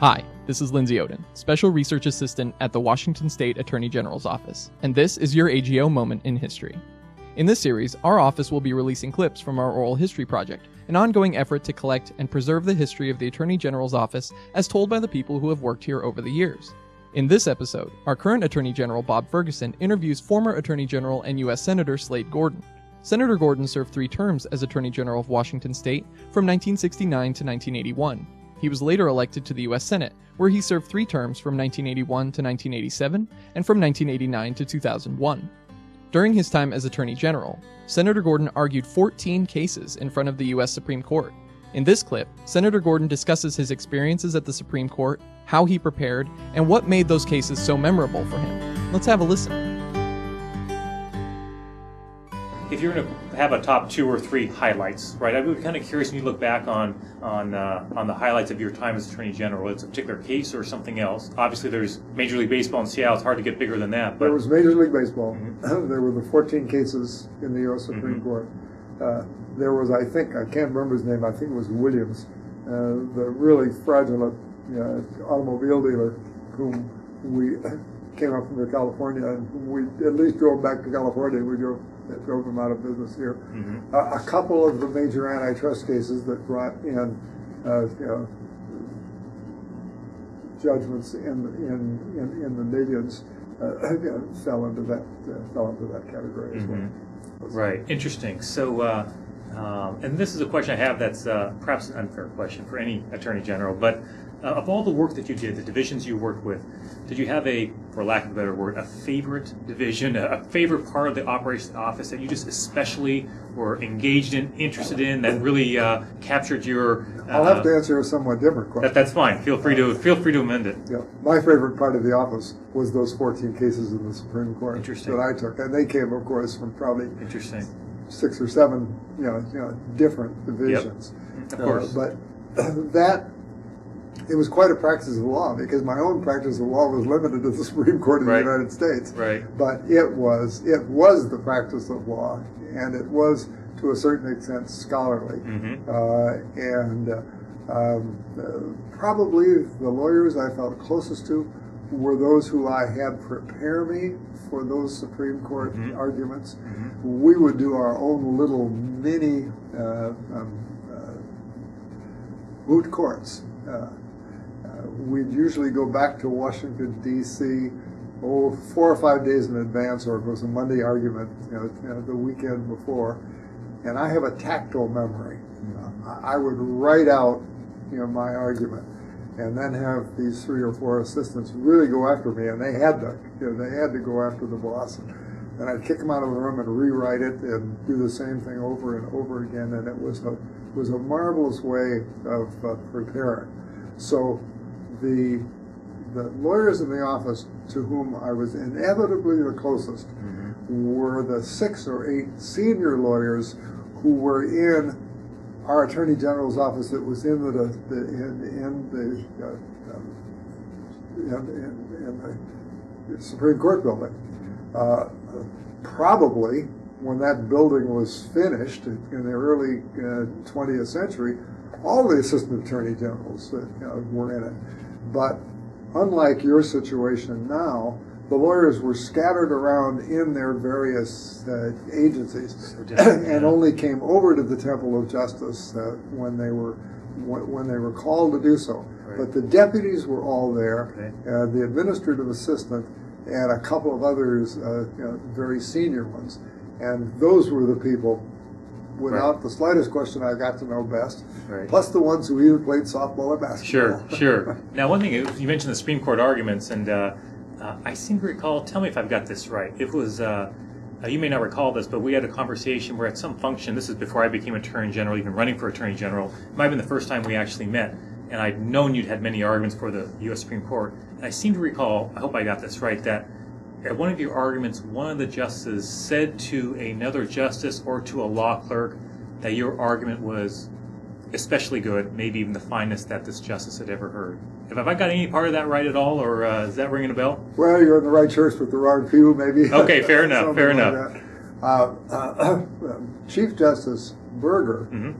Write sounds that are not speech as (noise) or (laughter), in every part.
Hi, this is Lindsay Oden, Special Research Assistant at the Washington State Attorney General's Office, and this is your AGO Moment in History. In this series, our office will be releasing clips from our Oral History Project, an ongoing effort to collect and preserve the history of the Attorney General's office as told by the people who have worked here over the years. In this episode, our current Attorney General Bob Ferguson interviews former Attorney General and U.S. Senator Slade Gorton. Senator Gorton served three terms as Attorney General of Washington State from 1969 to 1981. He was later elected to the U.S. Senate, where he served three terms from 1981 to 1987 and from 1989 to 2001. During his time as Attorney General, Senator Gorton argued 14 cases in front of the U.S. Supreme Court. In this clip, Senator Gorton discusses his experiences at the Supreme Court, how he prepared, and what made those cases so memorable for him. Let's have a listen. If you're going to have a top two or three highlights, right? I'd be kind of curious when you look back on on uh, on the highlights of your time as Attorney General. It's a particular case or something else. Obviously, there's Major League Baseball in Seattle. It's hard to get bigger than that. But There was Major League Baseball. (clears throat) there were the 14 cases in the U.S. Supreme Mhm. Court. Uh, there was, I think, I can't remember his name. I think it was Williams, uh, the really fraudulent uh, automobile dealer, whom we (clears throat) came up from California, and we at least drove back to California. We drove drove them out of business here. Mhm. A, a couple of the major antitrust cases that brought in, uh, you know, judgments in in in, in the millions uh, (clears throat) fell into that uh, fell into that category as well. Right. Interesting. So, uh, um, and this is a question I have that's uh, perhaps an unfair question for any attorney general, but uh, of all the work that you did, the divisions you worked with, did you have a, for lack of a better word, a favorite division, a, a favorite part of the operations office that you just especially were engaged in, interested in, that really uh, captured your? Uh, I'll have to answer a somewhat different That, question. that's fine. Feel free to feel free to amend it. Yeah, my favorite part of the office was those 14 cases in the Supreme Court Interesting. that I took, and they came, of course, from probably Interesting. six or seven, you know, you know different divisions. Of Uh, course. but (clears throat) that it was quite a practice of law because my own practice of law was limited to the Supreme Court of Right. the United States. Right. But it was it was the practice of law, and it was to a certain extent scholarly. Mhm. Uh, and uh, um, uh, probably the lawyers I felt closest to were those who I had prepare me for those Supreme Court Mhm. arguments. Mhm. We would do our own little mini uh, um, uh, moot courts. Uh, we'd usually go back to Washington D.C. Oh, four or five days in advance, or it was a Monday argument, you know, the weekend before. And I have a tactile memory. I I would write out, you know, my argument, and then have these three or four assistants really go after me, and they had to, you know, they had to go after the boss. And I'd kick them out of the room and rewrite it and do the same thing over and over again, and it was a was a marvelous way of uh, preparing. So the the lawyers in the office to whom I was inevitably the closest were the six or eight senior lawyers who were in our attorney general's office that was in the, the in, in the uh, um, in, in, in the Supreme Court building. Uh, probably when that building was finished in the early uh, 20th century, all the assistant attorney generals that you know, were in it. But unlike your situation now, the lawyers were scattered around in their various uh, agencies and only came over to the Temple of Justice uh, when they were when they were called to do so. Right. But the deputies were all there, Okay. uh, the administrative assistant, and a couple of others, uh, you know, very senior ones, and those were the people. Without Right. the slightest question, I got to know best. Right. Plus the ones who either played softball or basketball. Sure, (laughs) sure. Now, one thing you mentioned the Supreme Court arguments, and uh, uh, I seem to recall. Tell me if I've got this right. It was. Uh, uh, you may not recall this, but we had a conversation where at some function. This is before I became Attorney General, even running for Attorney General. It might have been the first time we actually met, and I'd known you'd had many arguments for the U.S. Supreme Court. And I seem to recall. I hope I got this right. That at one of your arguments, one of the justices said to another justice or to a law clerk that your argument was especially good, maybe even the finest that this justice had ever heard. Have I got any part of that right at all, or uh, is that ringing a bell? Well, you're in the right church with the wrong pew, maybe. (laughs) Okay, fair enough, fair like enough. Uh, uh, Chief Justice Burger Mhm.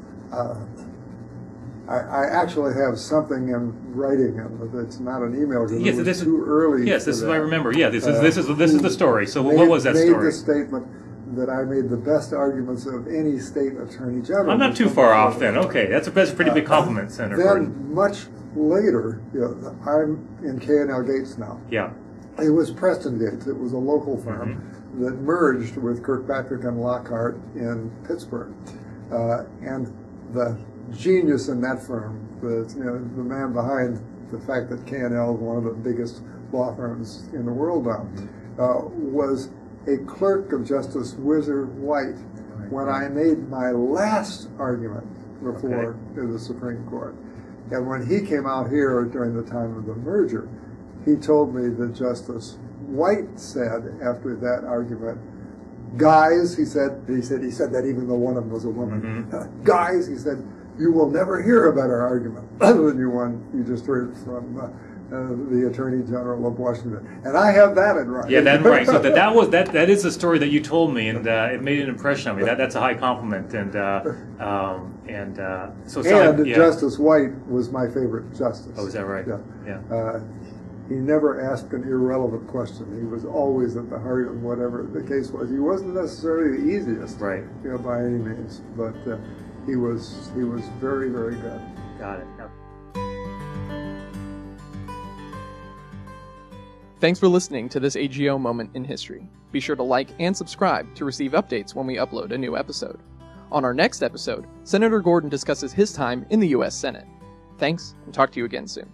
Uh, I, I actually have something in writing, and it's not an email because Yes, it was this is- too early. Yes, this is what I remember. Yeah, this is Uh, this is this is the story. So what was that made story? the statement that I made the best arguments of any state attorney general. I'm not too far off then. Okay, that's a, that's a pretty big compliment, Senator. Gorton. Then much later, you know, I'm in K and L Gates now. Yeah. It was Preston Gates. It was a local firm Mm-hmm. that merged with Kirkpatrick and Lockhart in Pittsburgh. Uh, and the genius in that firm, the, you know, the man behind the fact that K&L is one of the biggest law firms in the world now, uh, was a clerk of Justice Whizzer White when I made my last argument before the Supreme Court. And when he came out here during the time of the merger, he told me that Justice White said after that argument, guys, he said, he said, he said that even though one of them was a woman, Mm-hmm. uh, (laughs) guys, he said, you will never hear a better argument (clears throat) than you one you just heard from uh, uh, the Attorney General of Washington. And I have that in writing. Yeah, that right. So that, that was that that is the story that you told me, and uh, it made an impression on me. That that's a high compliment, and uh, um, and uh, so and yeah. Justice White was my favorite justice. Oh, is that right? Yeah. Yeah. Uh, he never asked an irrelevant question. He was always at the heart of whatever the case was. He wasn't necessarily the easiest, Right. you know, by any means, but uh, he was he was very very good. Got it. Yeah. Thanks for listening to this AGO moment in history. Be sure to like and subscribe to receive updates when we upload a new episode. On our next episode, Senator Gorton discusses his time in the U.S. Senate. Thanks, and talk to you again soon.